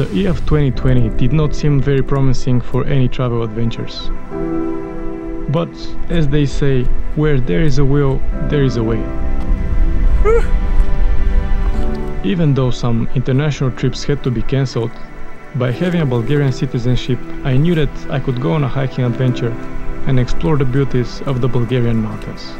The year of 2020 did not seem very promising for any travel adventures. But, as they say, where there is a will, there is a way. Even though some international trips had to be cancelled, by having a Bulgarian citizenship, I knew that I could go on a hiking adventure and explore the beauties of the Bulgarian mountains.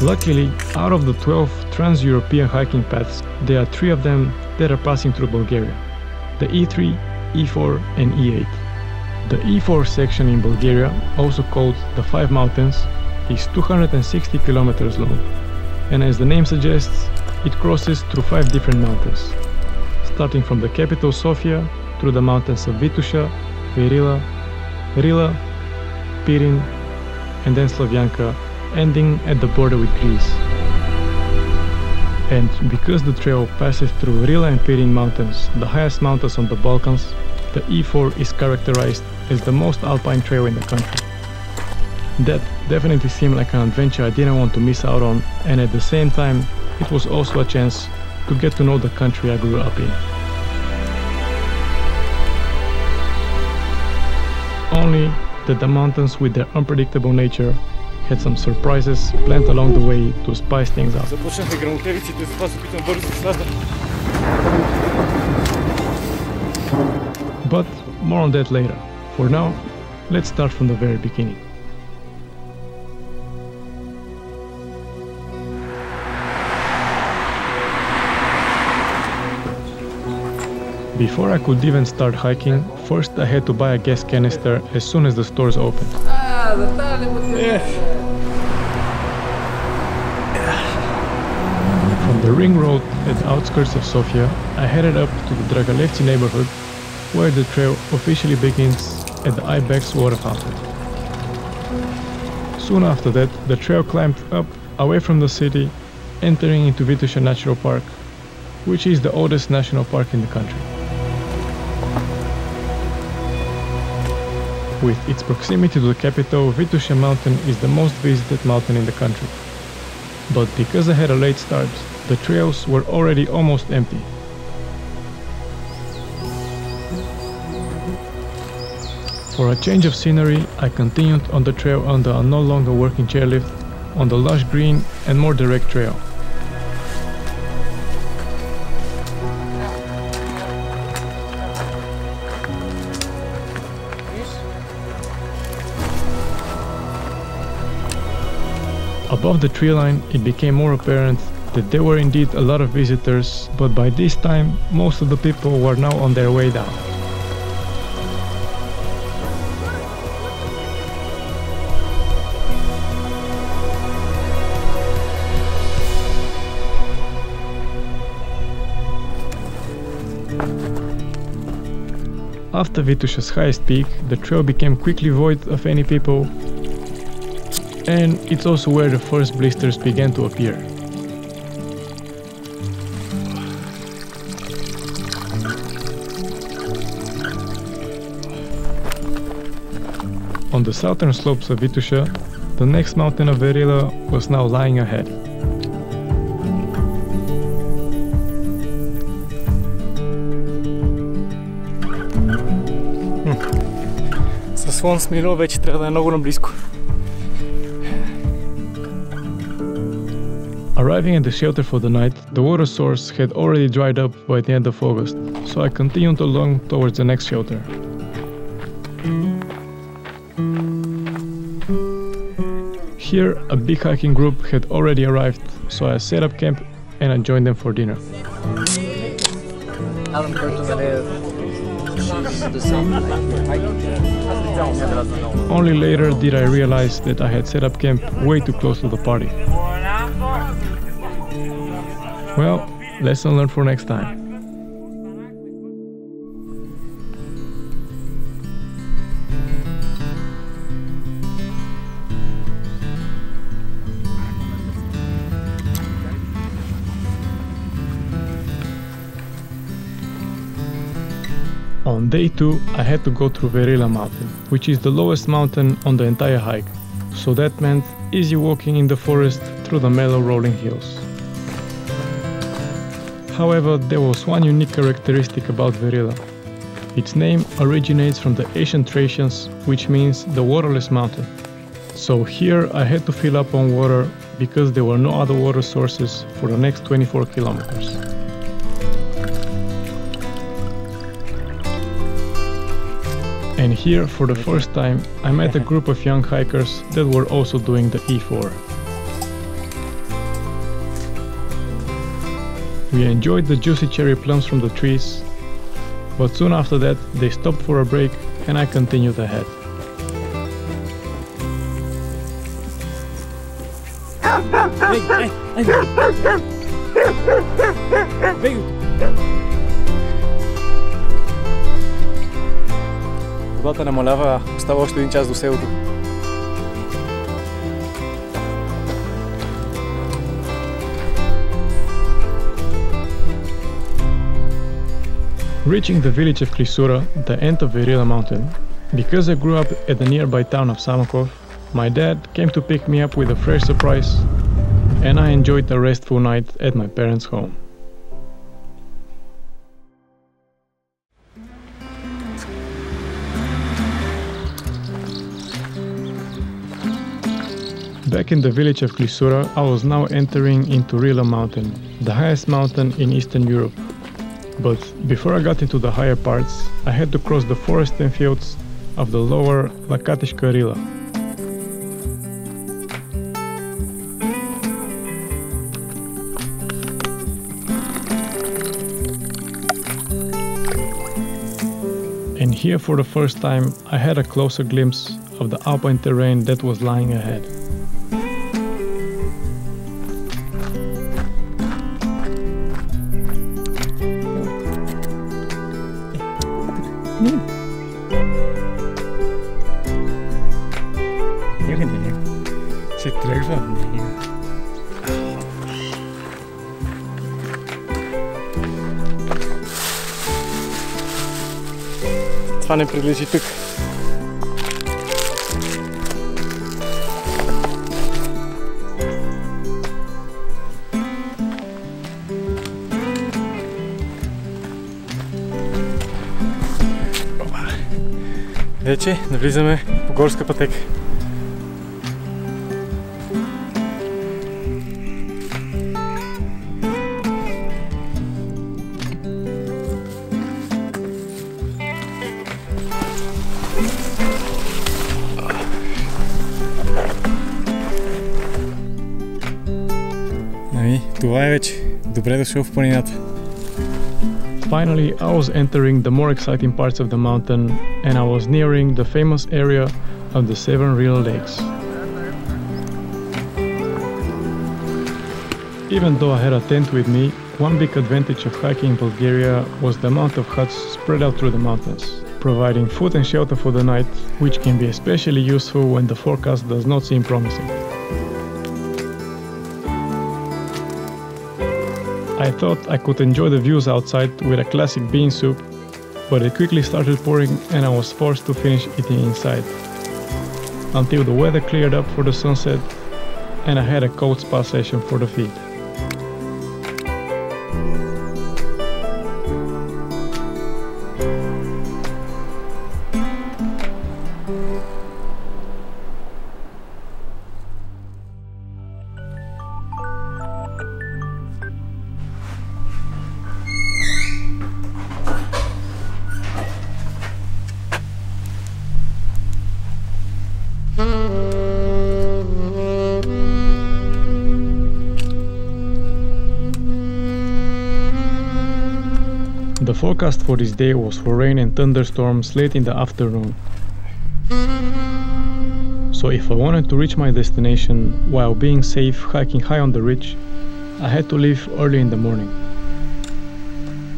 Luckily, out of the 12 trans-European hiking paths, there are three of them that are passing through Bulgaria. The E3, E4 and E8. The E4 section in Bulgaria, also called the Five Mountains, is 260 kilometers long, and as the name suggests, it crosses through five different mountains, starting from the capital Sofia through the mountains of Vitosha, Verila, Rila, Pirin, and then Slavyanka ending at the border with Greece. And because the trail passes through Rila and Pirin mountains, the highest mountains on the Balkans, the E4 is characterized as the most alpine trail in the country. That definitely seemed like an adventure I didn't want to miss out on, and at the same time, it was also a chance to get to know the country I grew up in. Only that the mountains with their unpredictable nature had some surprises planned along the way to spice things up. But more on that later. For now, let's start from the very beginning. Before I could even start hiking, first I had to buy a gas canister as soon as the stores opened. From the ring road at the outskirts of Sofia, I headed up to the Dragalevci neighborhood, where the trail officially begins at the Ibex water fountain. Soon after that, the trail climbed up away from the city, entering into Vitosha Natural Park, which is the oldest national park in the country. With its proximity to the capital, Vitosha mountain is the most visited mountain in the country. But because I had a late start, the trails were already almost empty. For a change of scenery, I continued on the trail under a no longer working chairlift on the lush green and more direct trail. Above the tree line, it became more apparent that there were indeed a lot of visitors, but by this time, most of the people were now on their way down. After Vitosha's highest peak, the trail became quickly void of any people and it's also where the first blisters began to appear. On the southern slopes of Vitosha, the next mountain of Verila was now lying ahead. Hmm. Слон Смило вече трябва да е много наблизко. Arriving at the shelter for the night, the water source had already dried up by the end of August, so I continued along towards the next shelter. Here, a big hiking group had already arrived, so I set up camp and I joined them for dinner. Only later did I realize that I had set up camp way too close to the party. Well, lesson learned for next time. Day 2, I had to go through Verila mountain, which is the lowest mountain on the entire hike. so that meant easy walking in the forest through the mellow rolling hills. However, there was one unique characteristic about Verila. Its name originates from the ancient Thracians, which means the waterless mountain. So here I had to fill up on water because there were no other water sources for the next 24 kilometers. And here, for the first time, I met a group of young hikers that were also doing the E4. We enjoyed the juicy cherry plums from the trees, but soon after that they stopped for a break and I continued ahead. Hey, hey, hey. Още един час до селото. Reaching the village of Klisura, the end of Verila mountain. Because I grew up at the nearby town of Samokov, my dad came to pick me up with a fresh surprise, and I enjoyed a restful night at my parents' home. Back in the village of Klisura, I was now entering into Rila mountain, the highest mountain in Eastern Europe. But before I got into the higher parts, I had to cross the forest and fields of the lower Lakatishka Rila. And here for the first time I had a closer glimpse of the alpine terrain that was lying ahead. Това не прилежи тук. Вече навлизаме по горска пътека. Finally, I was entering the more exciting parts of the mountain and I was nearing the famous area of the Seven Rila Lakes. Even though I had a tent with me, one big advantage of hiking in Bulgaria was the amount of huts spread out through the mountains, providing food and shelter for the night, which can be especially useful when the forecast does not seem promising. I thought I could enjoy the views outside with a classic bean soup, but it quickly started pouring and I was forced to finish eating inside. Until the weather cleared up for the sunset and I had a cold spa session for the feet. For this day was for rain and thunderstorms late in the afternoon. So if I wanted to reach my destination while being safe hiking high on the ridge, I had to leave early in the morning.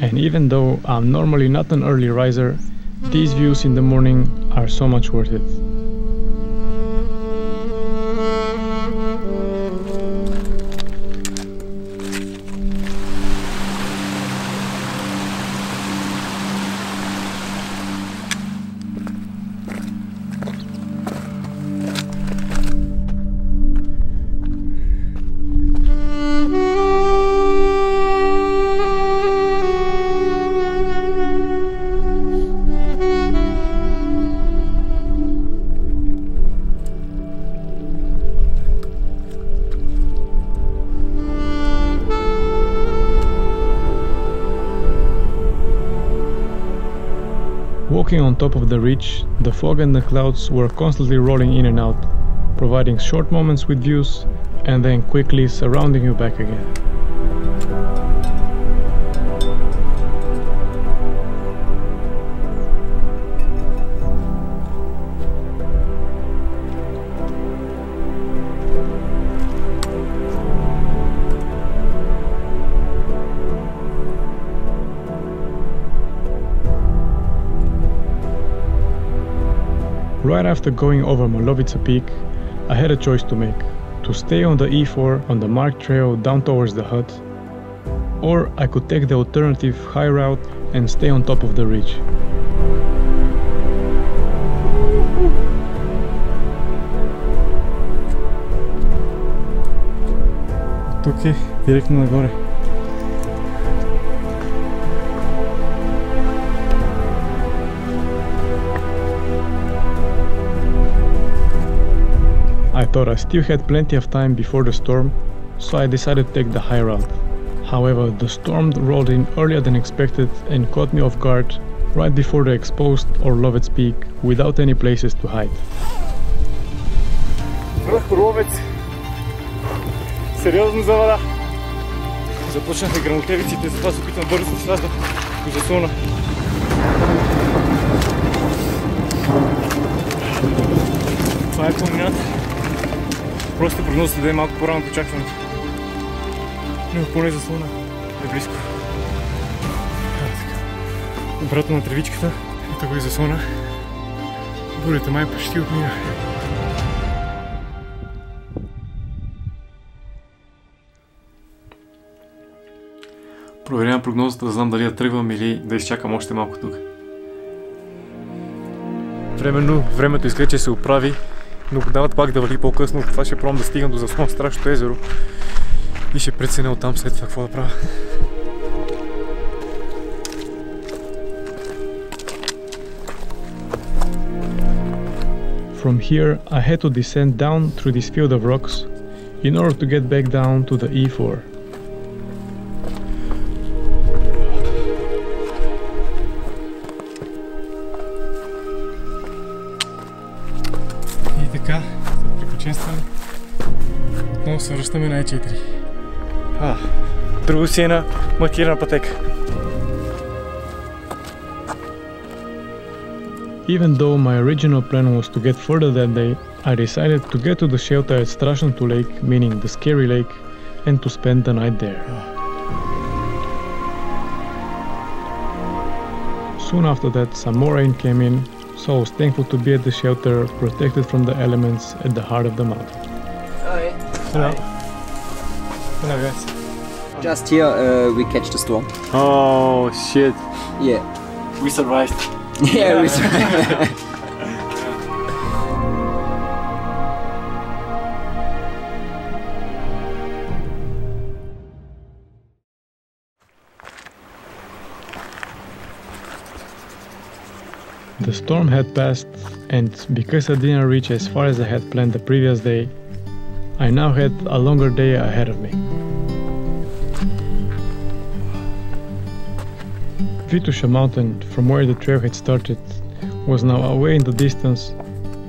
And even though I'm normally not an early riser, these views in the morning are so much worth it. Top of the ridge, the fog and the clouds were constantly rolling in and out, providing short moments with views and then quickly surrounding you back again. Right after going over Malovica Peak, I had a choice to make to stay on the E4 on the marked trail down towards the hut, or I could take the alternative high route and stay on top of the ridge. Тук е директно нагоре. thought I still had plenty of time before the storm, so I decided to take the high route. However, the storm rolled in earlier than expected and caught me off guard right before the exposed Orlovets Peak without any places to hide. Връх Орловец. Сериозно завада. Започнаха грамотевиците, затова се опитвам бързо да сляза го заслона. Това е планината. Просто прогнозата да е малко по-рано от очакването. Но поне заслона е близко. Обратно на тревичката. Ето го и заслона. Бурята май почти отмина. Проверявам прогнозата да знам дали да тръгвам или да изчакам още малко тук. Временно времето изглежда, че се оправи, но дават пак да вали по-късно. Това ще пробвам да стигам до заслон страшното езеро и ще преценя оттам след това какво да правя. From here, I had to descend down through this field of rocks in order to get back down to the E E4. отново се връщаме на E4. А, друго си е на маркирана пътека. Even though my original plan was to get further that day, I decided to get to the shelter at Strashntu Lake, meaning the scary lake, and to spend the night there. Soon after that, some more rain came in, so I was thankful to be at the shelter, protected from the elements at the heart of the mountain. Hello. Hello guys. Just here uh, we catch the storm. Oh shit. Yeah. We survived. Yeah, we survived. The storm had passed, and because I didn't reach as far as I had planned the previous day, I now had a longer day ahead of me. Vitosha mountain, from where the trail had started, was now away in the distance,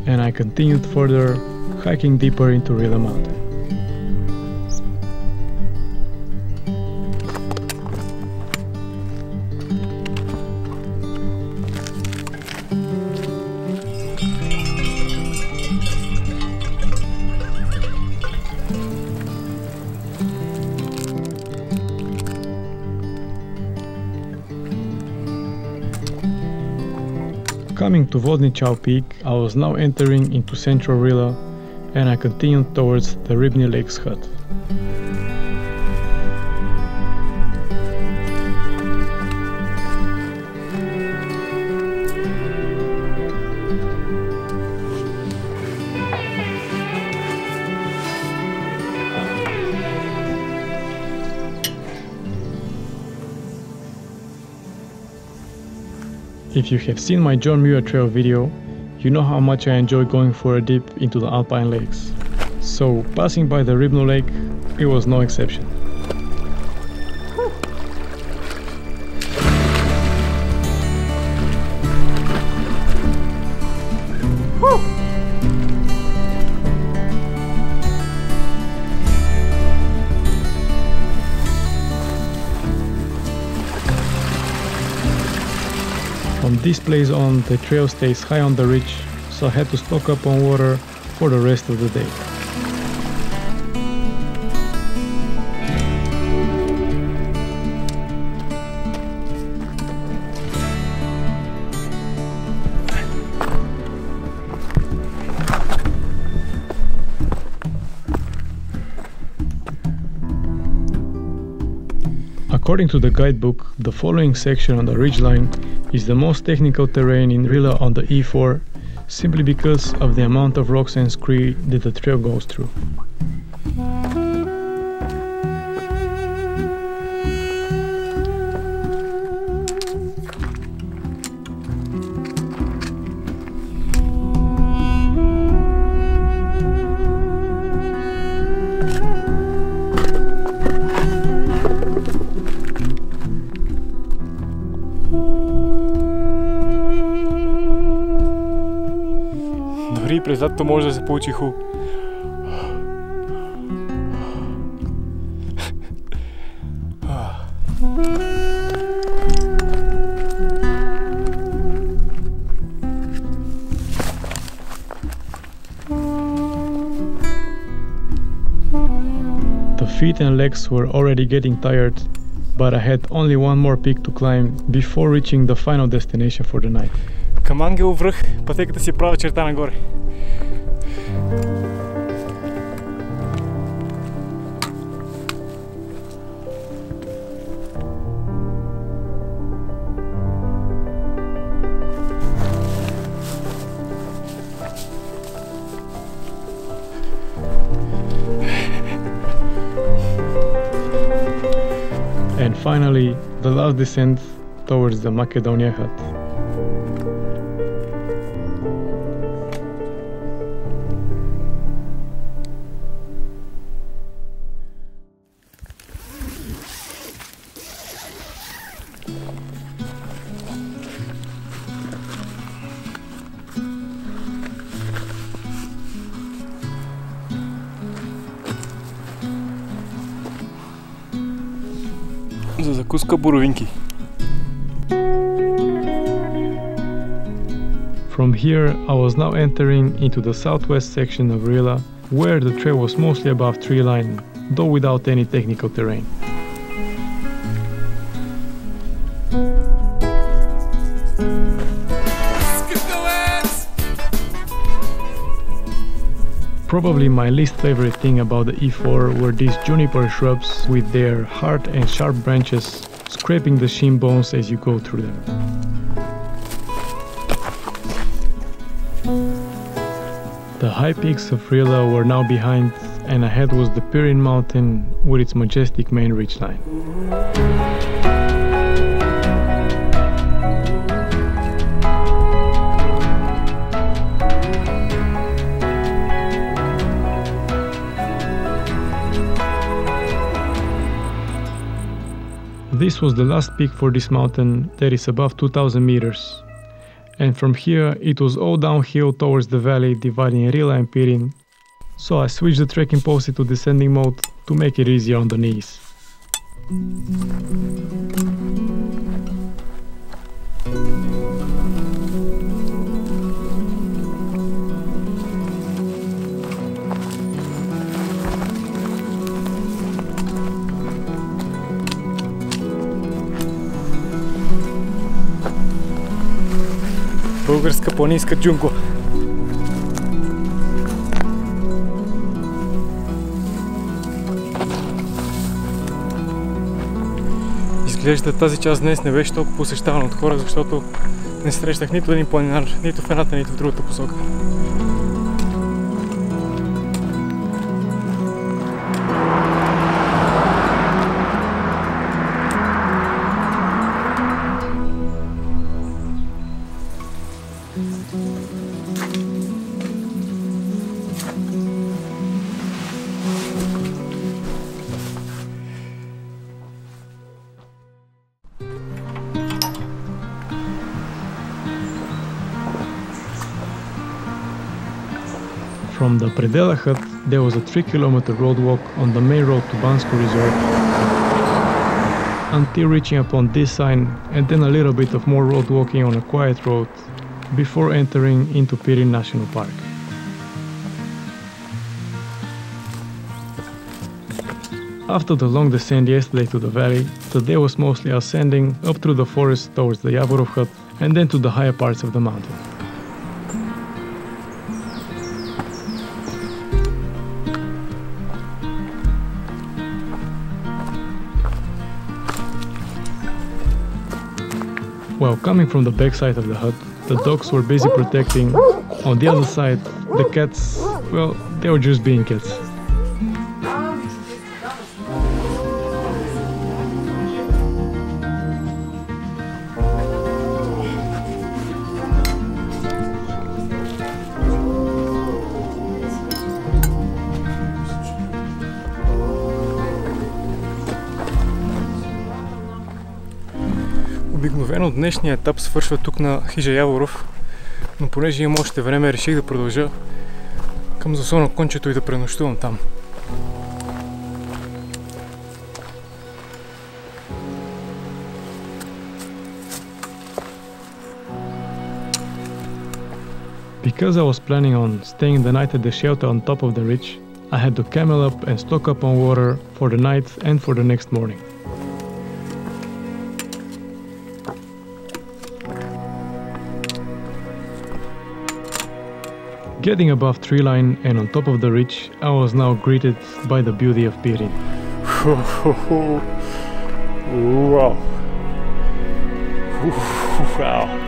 and I continued further, hiking deeper into Rila mountain. To Vodni Chal Peak, I was now entering into central Rila and I continued towards the Ribny Lakes hut. If you have seen my John Muir Trail video, you know how much I enjoy going for a dip into the alpine lakes. So, passing by the Ribno Lake, it was no exception. This place on, the trail stays high on the ridge, so I had to stock up on water for the rest of the day. According to the guidebook, the following section on the ridgeline is the most technical terrain in Rila on the E4 simply because of the amount of rocks and scree that the trail goes through. Лятото може да се хубаво. The feet and legs were already getting tired, but I had only one more peak to climb before reaching the final destination for the night. Към Ангел връх пътеката си права черта нагоре. Finally, the last descent towards the Macedonia hut. From here, I was now entering into the southwest section of Rila, where the trail was mostly above tree line, though without any technical terrain. Probably my least favorite thing about the E4 were these juniper shrubs with their hard and sharp branches scraping the shin bones as you go through them. The high peaks of Rila were now behind, and ahead was the Pirin mountain with its majestic main ridgeline. This was the last peak for this mountain that is above 2000 meters. And from here it was all downhill towards the valley dividing Rila and Pirin. So I switched the trekking post to descending mode to make it easier on the knees. Българска планинска джунгла. Изглежда тази част днес не беше толкова посещавана от хора, защото не срещах нито един планинар, нито в едната, нито в другата посока. From the Predela hut, there was a 3 kilometer road walk on the main road to Bansko Resort. until reaching upon this sign and then a little bit of more road walking on a quiet road before entering into Pirin National Park. After the long descent yesterday to the valley, today was mostly ascending up through the forest towards the Yavorov hut and then to the higher parts of the mountain. While coming from the backside of the hut, the dogs were busy protecting. On the other side, the cats, well, they were just being cats. Обикновено днешния етап свършва тук на хижа Яворов, но понеже имам още време, реших да продължа към заслона кончето и да пренощувам там. Because I was planning on staying the night at the shelter on top of the ridge, I had to camel up and stock up on water for the night and for the next morning. Getting above tree line and on top of the ridge, I was now greeted by the beauty of Pirin. Wow. Wow.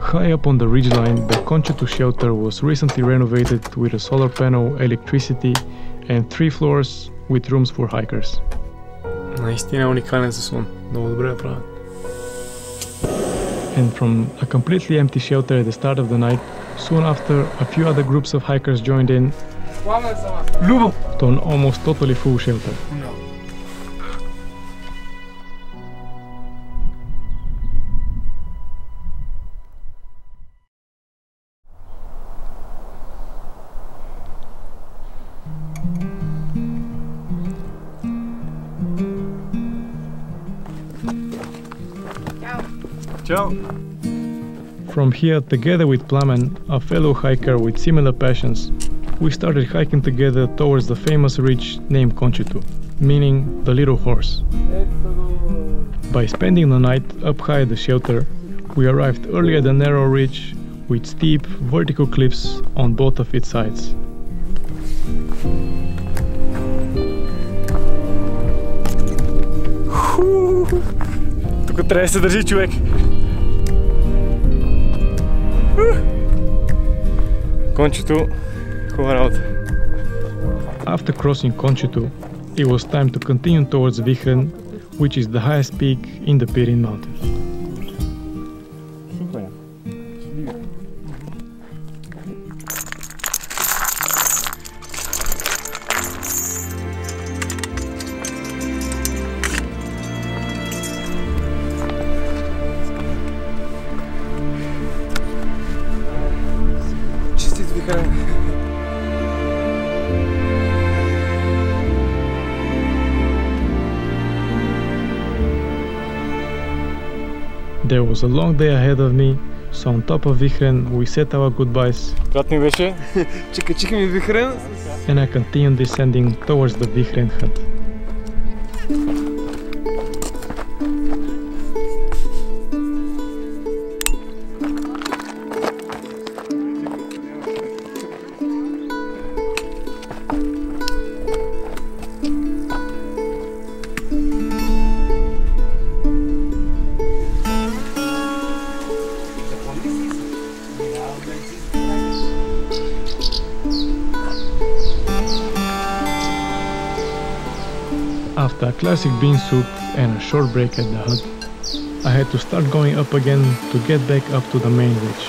High up on the ridgeline, the Koncheto shelter was recently renovated with a solar panel, electricity and three floors with rooms for hikers. And from a completely empty shelter at the start of the night, soon after, a few other groups of hikers joined in to an almost totally full shelter. No. Ciao. Ciao. From here, together with Plamen, a fellow hiker with similar passions, we started hiking together towards the famous ridge named Koncheto, meaning the little horse. By spending the night up high at the shelter, we arrived early at the narrow ridge with steep vertical cliffs on both of its sides. Тук трябва да се държи човек. Кончето. After crossing Koncheto, it was time to continue towards Vihren, which is the highest peak in the Pirin Mountains. There was a long day ahead of me, so on top of Vihren we said our goodbyes. and I continued descending towards the Vihren hut. Classic bean soup and a short break at the hut, I had to start going up again to get back up to the main ridge.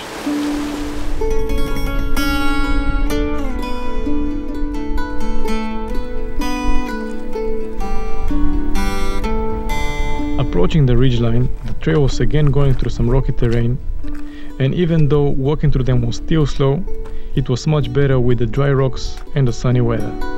Approaching the ridgeline, the trail was again going through some rocky terrain, and even though walking through them was still slow, it was much better with the dry rocks and the sunny weather.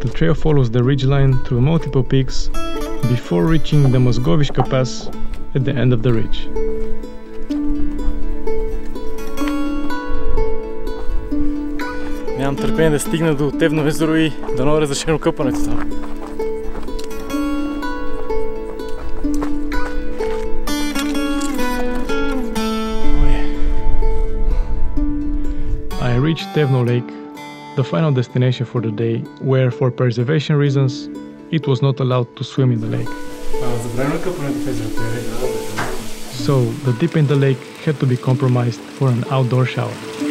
the trail follows the ridgeline through multiple peaks before reaching the Mozgovichka Pass at the end of the ridge. Нямам търпение да стигна до Тевно езеро и дано е разрешено къпането там. I reached Tevno Lake, the final destination for the day, where for preservation reasons, it was not allowed to swim in the lake. So the dip in the lake had to be compromised for an outdoor shower.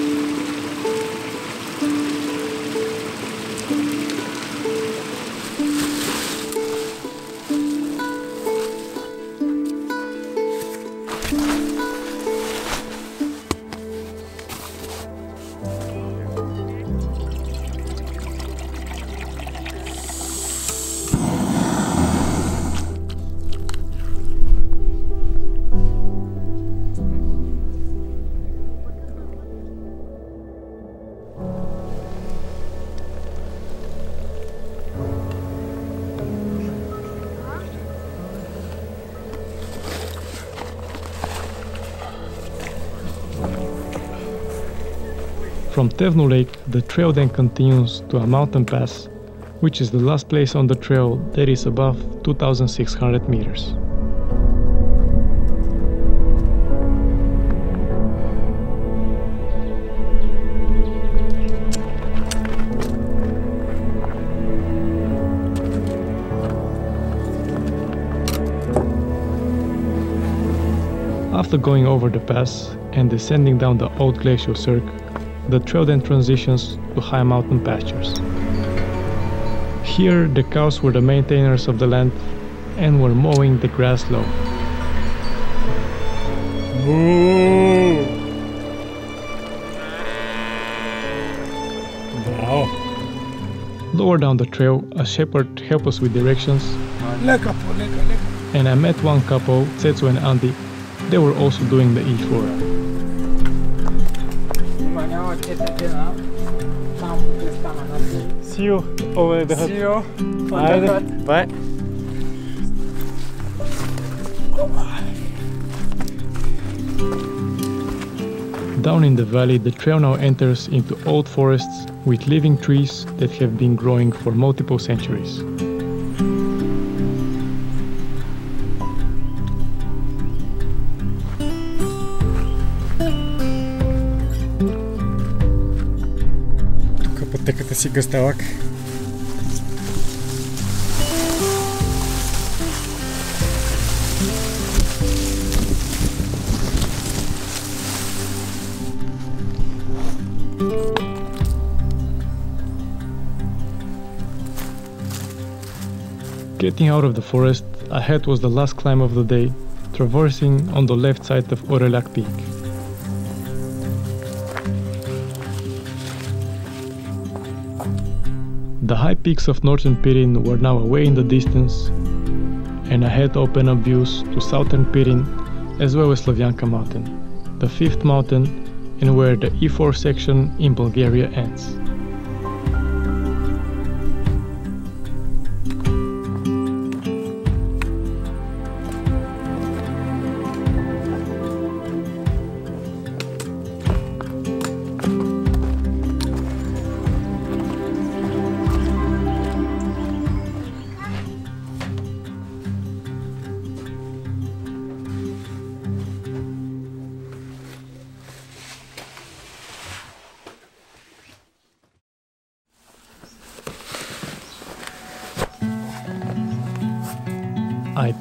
Tevno Lake, the trail then continues to a mountain pass, which is the last place on the trail that is above 2600 meters. After going over the pass and descending down the old glacial cirque, the trail then transitions to high mountain pastures. Here, the cows were the maintainers of the land and were mowing the grass low. Wow. Lower down the trail, a shepherd helped us with directions. And I met one couple, Tetsu and Andy. They were also doing the e-flora. See you over the hut. See you on the hut. Bye. Down in the valley, the trail now enters into old forests with living trees that have been growing for multiple centuries. Getting out of the forest, ahead was the last climb of the day, traversing on the left side of Orelak Peak. The high peaks of northern Pirin were now away in the distance, and ahead opened up views to southern Pirin as well as Slavyanka Mountain, the fifth mountain and where the E4 section in Bulgaria ends.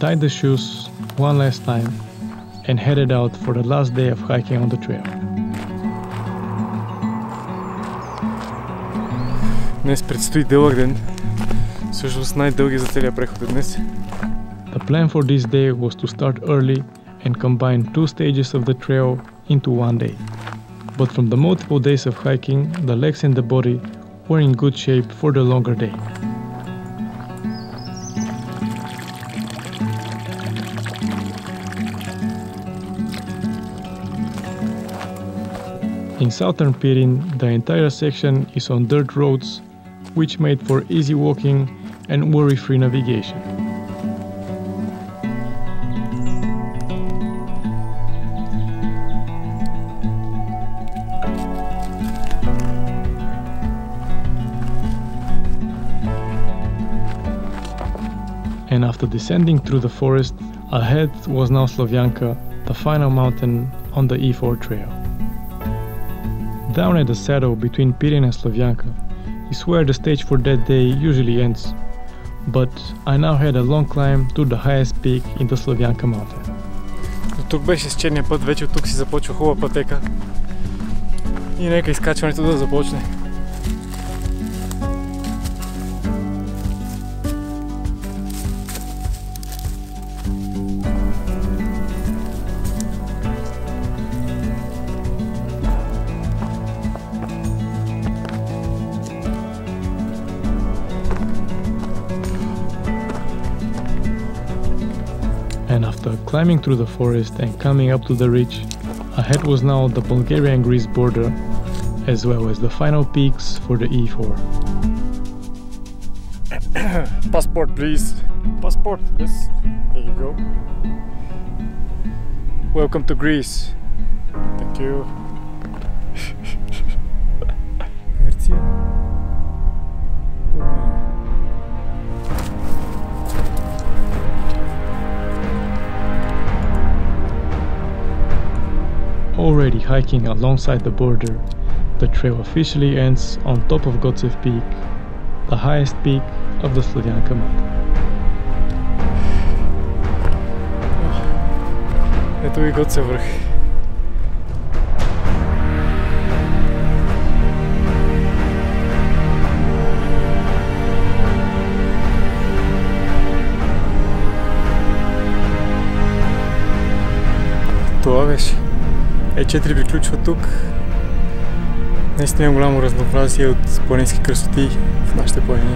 tied the shoes one last time and headed out for the last day of hiking on the trail. Днес предстои дълъг ден. Всъщност най-дълги за целия преход е днес. The plan for this day was to start early and combine two stages of the trail into one day. But from the multiple days of hiking, the legs and the body were in good shape for the longer day. In southern Pirin, the entire section is on dirt roads, which made for easy walking and worry-free navigation. And after descending through the forest, ahead was now Slavyanka, the final mountain on the E4 trail. Down at the saddle between Pirin and Slovianka is where the stage for that day usually ends, but I now had a long climb to the highest peak in the Slovianka mountain. До тук беше с черния път, вече от тук си започва хубава пътека. И нека изкачването да започне. Climbing through the forest and coming up to the ridge, ahead was now the Bulgarian Greece border, as well as the final peaks for the E E4. Passport, please. Passport, yes. There you go. Welcome to Greece. Thank you. hiking alongside the border, the trail officially ends on top of Gotsev Peak, the highest peak of the Slovianka mountain. Ето и Гоце връх. Това беше. Е4 приключва тук. Наистина голямо разнообразие от планински красоти в нашите планини.